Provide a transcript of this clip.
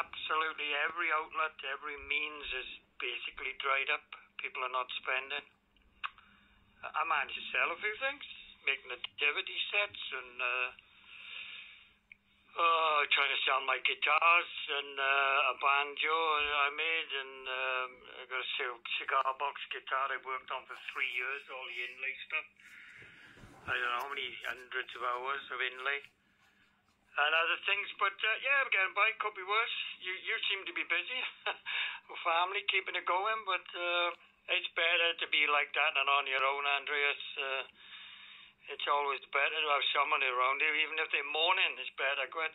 absolutely every outlet, every means is basically dried up. People are not spending. I managed to sell a few things, make nativity sets and uh, uh, trying to sell my guitars and uh, a banjo I made and um, I got a cigar box guitar I worked on for three years, all the inlay stuff. I don't know how many hundreds of hours of inlay and other things. But uh, yeah, getting by. Could be worse. You you seem to be busy, family keeping it going, but uh, it's better to be like that than on your own, Andreas. Uh, it's always better to have someone around you, even if they're mourning. It's better. Go ahead.